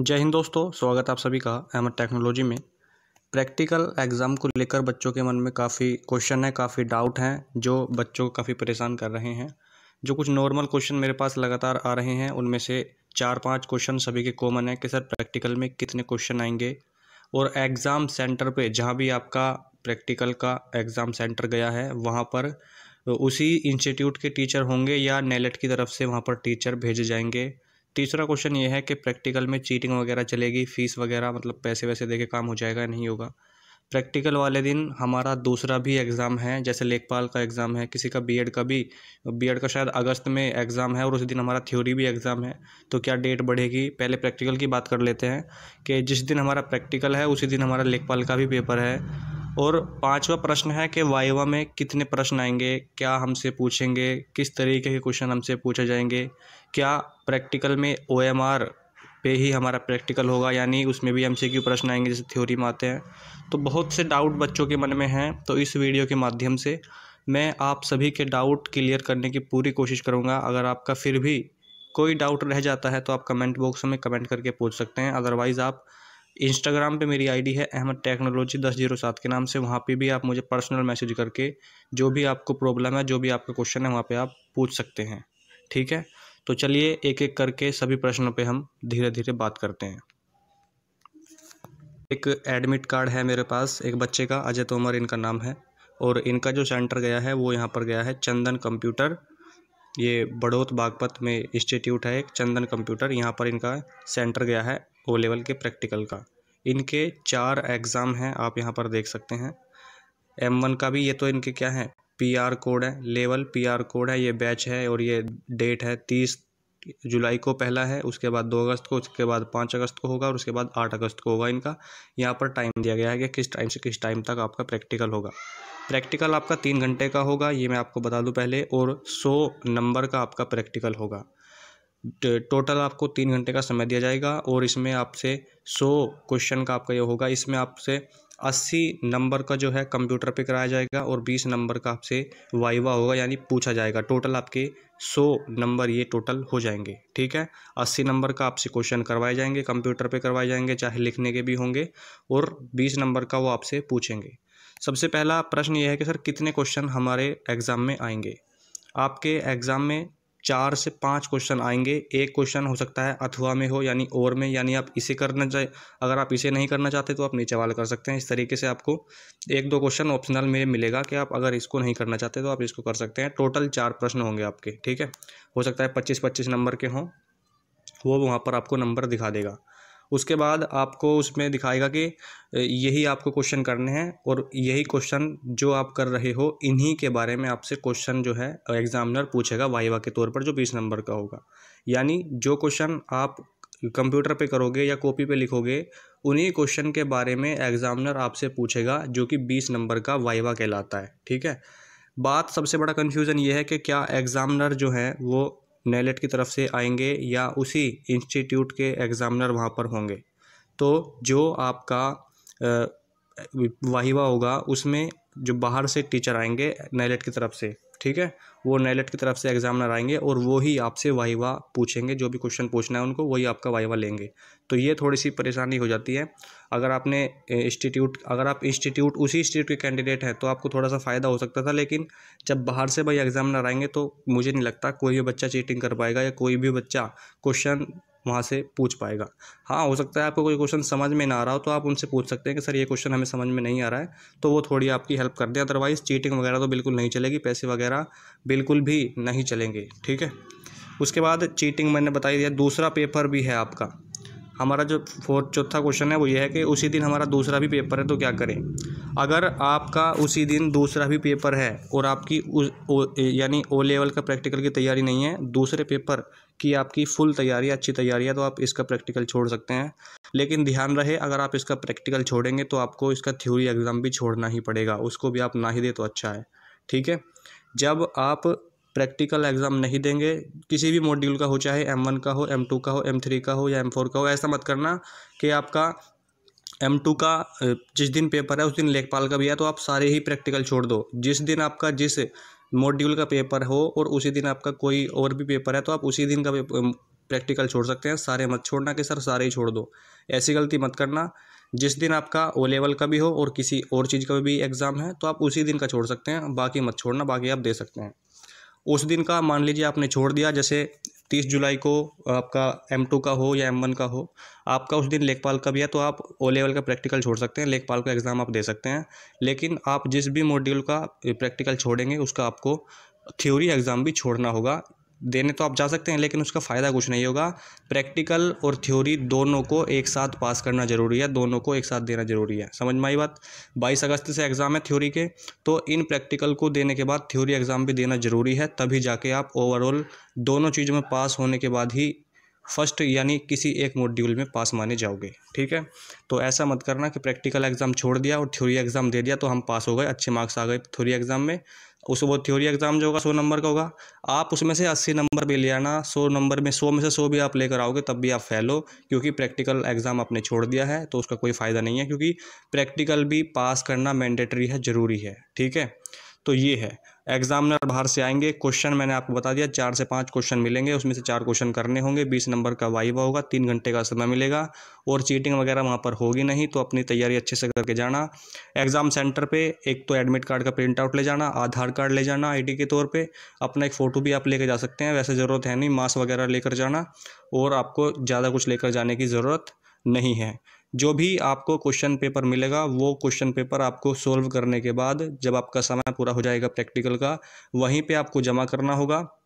जय हिंद दोस्तों, स्वागत आप सभी का अहमद टेक्नोलॉजी में। प्रैक्टिकल एग्ज़ाम को लेकर बच्चों के मन में काफ़ी क्वेश्चन है, काफ़ी डाउट हैं, जो बच्चों को काफ़ी परेशान कर रहे हैं। जो कुछ नॉर्मल क्वेश्चन मेरे पास लगातार आ रहे हैं, उनमें से चार पाँच क्वेश्चन सभी के कॉमन है कि सर प्रैक्टिकल में कितने क्वेश्चन आएँगे? और एग्ज़ाम सेंटर पर जहाँ भी आपका प्रैक्टिकल का एग्ज़ाम सेंटर गया है, वहाँ पर उसी इंस्टीट्यूट के टीचर होंगे या नेलेट की तरफ़ से वहाँ पर टीचर भेजे जाएँगे। तीसरा क्वेश्चन ये है कि प्रैक्टिकल में चीटिंग वगैरह चलेगी, फ़ीस वगैरह मतलब पैसे वैसे दे के काम हो जाएगा नहीं होगा। प्रैक्टिकल वाले दिन हमारा दूसरा भी एग्ज़ाम है, जैसे लेखपाल का एग्ज़ाम है, किसी का बीएड का भी। बीएड का शायद अगस्त में एग्ज़ाम है और उसी दिन हमारा थ्योरी भी एग्ज़ाम है। तो क्या डेट बढ़ेगी? पहले प्रैक्टिकल की बात कर लेते हैं कि जिस दिन हमारा प्रैक्टिकल है, उसी दिन हमारा लेखपाल का भी पेपर है। और पांचवा प्रश्न है कि वाइवा में कितने प्रश्न आएँगे? क्या हमसे पूछेंगे? किस तरीके के क्वेश्चन हमसे पूछे जाएँगे? क्या प्रैक्टिकल में ओ एम आर पे ही हमारा प्रैक्टिकल होगा? यानी उसमें भी एम सी क्यू प्रश्न आएँगे, जैसे थ्योरी में आते हैं। तो बहुत से डाउट बच्चों के मन में हैं तो इस वीडियो के माध्यम से मैं आप सभी के डाउट क्लियर करने की पूरी कोशिश करूँगा। अगर आपका फिर भी कोई डाउट रह जाता है तो आप कमेंट बॉक्स में कमेंट करके पूछ सकते हैं। अदरवाइज़ आप इंस्टाग्राम पे मेरी आईडी है अहमद टेक्नोलॉजी दस ज़ीरो सात के नाम से। वहाँ पे भी आप मुझे पर्सनल मैसेज करके जो भी आपको प्रॉब्लम है, जो भी आपका क्वेश्चन है, वहाँ पे आप पूछ सकते हैं। ठीक है? तो चलिए एक एक करके सभी प्रश्नों पे हम धीरे धीरे बात करते हैं। एक एडमिट कार्ड है मेरे पास, एक बच्चे का, अजय तोमर इनका नाम है। और इनका जो सेंटर गया है, वो यहाँ पर गया है चंदन कंप्यूटर ये बड़ौत बागपत में इंस्टीट्यूट है, एक चंदन कंप्यूटर। यहाँ पर इनका सेंटर गया है ओ लेवल के प्रैक्टिकल का। इनके चार एग्ज़ाम हैं, आप यहाँ पर देख सकते हैं। एम वन का भी ये तो इनके क्या है? पी आर कोड है लेवल पी आर कोड है, ये बैच है और ये डेट है तीस जुलाई को पहला है, उसके बाद दो अगस्त को, उसके बाद पाँच अगस्त को होगा और उसके बाद आठ अगस्त को होगा इनका। यहाँ पर टाइम दिया गया है कि किस टाइम से किस टाइम तक आपका प्रैक्टिकल होगा। प्रैक्टिकल आपका तीन घंटे का होगा, ये मैं आपको बता दूँ पहले, और सौ नंबर का आपका प्रैक्टिकल होगा। टोटल आपको तीन घंटे का समय दिया जाएगा, और इसमें आपसे सौ क्वेश्चन का आपका ये होगा। इसमें आपसे अस्सी नंबर का जो है कंप्यूटर पे कराया जाएगा और बीस नंबर का आपसे वाइवा होगा, यानी पूछा जाएगा। टोटल आपके सौ नंबर ये टोटल हो जाएँगे, ठीक है? अस्सी नंबर का आपसे क्वेश्चन करवाए जाएँगे, कंप्यूटर पे करवाए जाएँगे, चाहे लिखने के भी होंगे और बीस नंबर का वो आपसे पूछेंगे। सबसे पहला प्रश्न ये है कि सर कितने क्वेश्चन हमारे एग्ज़ाम में आएँगे? आपके एग्ज़ाम में चार से पाँच क्वेश्चन आएँगे। एक क्वेश्चन हो सकता है अथवा में हो, यानी और में, यानी आप इसे करना चाहे अगर आप इसे नहीं करना चाहते तो आप नीचे वाला कर सकते हैं। इस तरीके से आपको एक दो क्वेश्चन ऑप्शनल में मिलेगा कि आप अगर इसको नहीं करना चाहते तो आप इसको कर सकते हैं। टोटल चार प्रश्न होंगे आपके, ठीक है? हो सकता है पच्चीस पच्चीस नंबर के हों। वो वहाँ पर आपको नंबर दिखा देगा। उसके बाद आपको उसमें दिखाएगा कि यही आपको क्वेश्चन करने हैं और यही क्वेश्चन जो आप कर रहे हो, इन्हीं के बारे में आपसे क्वेश्चन जो है एग्जामिनर पूछेगा वाइवा के तौर पर जो बीस नंबर का होगा। यानी जो क्वेश्चन आप कंप्यूटर पे करोगे या कॉपी पे लिखोगे, उन्हीं क्वेश्चन के बारे में एग्जामिनर आपसे पूछेगा जो कि बीस नंबर का वाइवा कहलाता है, ठीक है? बात सबसे बड़ा कन्फ्यूज़न ये है कि क्या एग्ज़ामिनर जो है, वो नेलेट की तरफ़ से आएँगे या उसी इंस्टीट्यूट के एग्ज़ामिनर वहाँ पर होंगे। तो जो आपका वाहिवा होगा, उसमें जो बाहर से टीचर आएँगे नैलेट की तरफ़ से ठीक है? वो नेलेट की तरफ़ से एग्जामिनर आएँगे और वो ही आपसे वाहिवा पूछेंगे, जो भी क्वेश्चन पूछना है उनको, वही आपका वाहिवा लेंगे। तो ये थोड़ी सी परेशानी हो जाती है। अगर आपने इंस्टीट्यूट अगर आप इंस्टीट्यूट उसी इंस्टीट्यूट के कैंडिडेट हैं तो आपको थोड़ा सा फ़ायदा हो सकता था, लेकिन जब बाहर से भाई एग्जामिनर आएँगे तो मुझे नहीं लगता कोई भी बच्चा चीटिंग कर पाएगा या कोई भी बच्चा क्वेश्चन वहाँ से पूछ पाएगा। हाँ हो सकता है आपको कोई क्वेश्चन समझ में ना आ रहा हो तो आप उनसे पूछ सकते हैं कि, सर, ये क्वेश्चन हमें समझ में नहीं आ रहा है। तो वो थोड़ी आपकी हेल्प कर दें। अदरवाइज़ चीटिंग वगैरह तो बिल्कुल नहीं चलेगी, पैसे वगैरह बिल्कुल भी नहीं चलेंगे, ठीक है? उसके बाद चीटिंग मैंने बताई दिया, दूसरा पेपर भी है आपका। हमारा जो फोर्थ चौथा क्वेश्चन है, वो ये है कि उसी दिन हमारा दूसरा भी पेपर है तो क्या करें? अगर आपका उसी दिन दूसरा भी पेपर है और आपकी यानी ओ लेवल का प्रैक्टिकल की तैयारी नहीं है, दूसरे पेपर की आपकी फुल तैयारी, अच्छी तैयारी है तो आप इसका प्रैक्टिकल छोड़ सकते हैं। लेकिन ध्यान रहे, अगर आप इसका प्रैक्टिकल छोड़ेंगे तो आपको इसका थ्योरी एग्ज़ाम भी छोड़ना ही पड़ेगा। उसको भी आप ना ही दे तो अच्छा है। ठीक है? जब आप प्रैक्टिकल एग्ज़ाम नहीं देंगे, किसी भी मॉड्यूल का हो, चाहे एम वन का हो एम टू का हो एम थ्री का हो, या एम फोर का हो, ऐसा मत करना कि आपका एम टू का, जिस दिन पेपर है, उस दिन लेखपाल का भी है तो आप सारे ही प्रैक्टिकल छोड़ दो। जिस दिन आपका, जिस मॉड्यूल का पेपर हो और उसी दिन आपका कोई और भी पेपर है तो आप उसी दिन का प्रैक्टिकल छोड़ सकते हैं। सारे मत छोड़ना कि सर सारे ही छोड़ दो। ऐसी गलती मत करना। जिस दिन आपका ओ लेवल का भी हो और किसी और चीज़ का भी एग्ज़ाम है तो आप उसी दिन का छोड़ सकते हैं। बाकी मत छोड़ना, बाकी आप दे सकते हैं। उस दिन का मान लीजिए आपने छोड़ दिया, जैसे तीस जुलाई को आपका एम टू का हो या एम वन का हो, आपका उस दिन लेखपाल का भी है तो आप ओ लेवल का प्रैक्टिकल छोड़ सकते हैं, लेखपाल का एग्ज़ाम आप दे सकते हैं, लेकिन आप जिस भी मॉड्यूल का प्रैक्टिकल छोड़ेंगे, उसका आपको थ्योरी एग्ज़ाम भी छोड़ना होगा देने तो आप जा सकते हैं, लेकिन उसका फ़ायदा कुछ नहीं होगा। प्रैक्टिकल और थ्योरी दोनों को एक साथ पास करना ज़रूरी है, दोनों को एक साथ देना ज़रूरी है। समझ में आई बात? बाईस अगस्त से एग्ज़ाम है थ्योरी के तो इन प्रैक्टिकल को देने के बाद थ्योरी एग्ज़ाम भी देना ज़रूरी है, तभी जाके आप ओवरऑल दोनों चीज़ों में पास होने के बाद ही फ़र्स्ट यानी किसी एक मॉड्यूल में पास माने जाओगे, ठीक है? तो ऐसा मत करना कि प्रैक्टिकल एग्ज़ाम छोड़ दिया और थ्योरी एग्ज़ाम दे दिया तो हम पास हो गए, अच्छे मार्क्स आ गए थ्योरी एग्ज़ाम में। उस वो थ्योरी एग्ज़ाम जो होगा, सौ नंबर का होगा। आप उसमें से अस्सी नंबर भी ले आना, सौ नंबर में, सौ में से सौ भी आप लेकर आओगे, तब भी आप फेल हो, क्योंकि प्रैक्टिकल एग्ज़ाम आपने छोड़ दिया है तो उसका कोई फ़ायदा नहीं है, क्योंकि प्रैक्टिकल भी पास करना मैंडेटरी है, ज़रूरी है, ठीक है? तो ये है। एग्जामिनर बाहर से आएँगे क्वेश्चन मैंने आपको बता दिया, चार से पाँच क्वेश्चन मिलेंगे, उसमें से चार क्वेश्चन करने होंगे, बीस नंबर का वाइवा होगा, तीन घंटे का समय मिलेगा, और चीटिंग वगैरह वहाँ पर होगी नहीं तो अपनी तैयारी अच्छे से करके जाना। एग्ज़ाम सेंटर पे एक तो एडमिट कार्ड का प्रिंट आउट ले जाना, आधार कार्ड ले जाना आईडी के तौर पर अपना एक फ़ोटो भी आप लेकर जा सकते हैं, वैसे ज़रूरत है नहीं मास्क वगैरह लेकर जाना, और आपको ज़्यादा कुछ लेकर जाने की ज़रूरत नहीं है। जो भी आपको क्वेश्चन पेपर मिलेगा, वो क्वेश्चन पेपर आपको सोल्व करने के बाद जब आपका समय पूरा हो जाएगा प्रैक्टिकल का, वहीं पे आपको जमा करना होगा।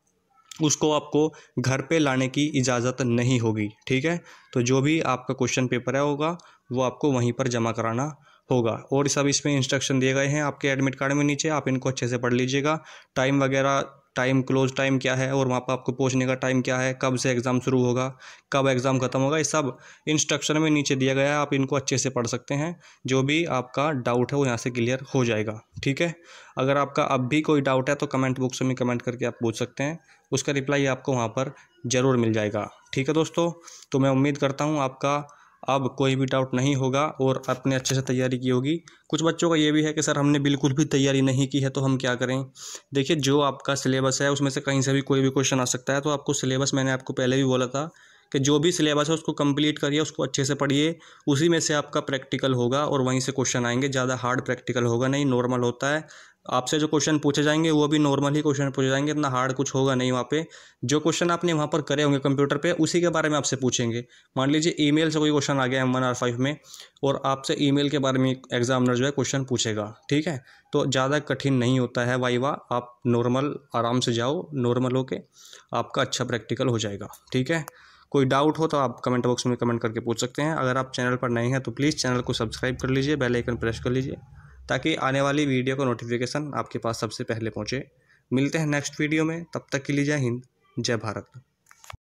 उसको आपको घर पे लाने की इजाज़त नहीं होगी, ठीक है? तो जो भी आपका क्वेश्चन पेपर है होगा, वो आपको वहीं पर जमा कराना होगा। और सब इसमें इंस्ट्रक्शन दिए गए हैं, आपके एडमिट कार्ड में नीचे, आप इनको अच्छे से पढ़ लीजिएगा। टाइम वगैरह टाइम क्लोज टाइम क्या है और वहाँ पर आपको पहुँचने का टाइम क्या है, कब से एग्ज़ाम शुरू होगा, कब एग्ज़ाम ख़त्म होगा, ये सब इंस्ट्रक्शन में नीचे दिया गया है, आप इनको अच्छे से पढ़ सकते हैं, जो भी आपका डाउट है वो यहाँ से क्लियर हो जाएगा, ठीक है? अगर आपका अब भी कोई डाउट है तो कमेंट बॉक्स में कमेंट करके आप पूछ सकते हैं, उसका रिप्लाई आपको वहाँ पर ज़रूर मिल जाएगा, ठीक है दोस्तों? तो मैं उम्मीद करता हूँ आपका अब कोई भी डाउट नहीं होगा और आपने अच्छे से तैयारी की होगी। कुछ बच्चों का ये भी है कि सर हमने बिल्कुल भी तैयारी नहीं की है तो हम क्या करें? देखिए, जो आपका सिलेबस है, उसमें से कहीं से भी कोई भी क्वेश्चन आ सकता है तो आपको सिलेबस मैंने आपको पहले भी बोला था कि जो भी सिलेबस है, उसको कंप्लीट करिए, उसको अच्छे से पढ़िए, उसी में से आपका प्रैक्टिकल होगा और वहीं से क्वेश्चन आएँगे, ज़्यादा हार्ड प्रैक्टिकल होगा नहीं नॉर्मल होता है। आपसे जो क्वेश्चन पूछे जाएँगे, वो भी नॉर्मल ही क्वेश्चन पूछे जाएँगे, इतना हार्ड कुछ होगा नहीं वहाँ पे। जो क्वेश्चन आपने वहाँ पर करे होंगे कंप्यूटर पे, उसी के बारे में आपसे पूछेंगे। मान लीजिए ईमेल से कोई क्वेश्चन आ गया एम वन आर फाइव में, और आपसे ईमेल के बारे में एग्जामिनर जो है क्वेश्चन पूछेगा, ठीक है? तो ज़्यादा कठिन नहीं होता है वाई वाह आप नॉर्मल आराम से जाओ नॉर्मल होके आपका अच्छा प्रैक्टिकल हो जाएगा, ठीक है? कोई डाउट हो तो आप कमेंट बॉक्स में कमेंट करके पूछ सकते हैं। अगर आप चैनल पर नए हैं तो प्लीज़ चैनल को सब्सक्राइब कर लीजिए बेल आइकन प्रेस कर लीजिए। ताकि आने वाली वीडियो का नोटिफिकेशन आपके पास सबसे पहले पहुँचे। मिलते हैं नेक्स्ट वीडियो में। तब तक के लिए जय हिंद, जय भारत।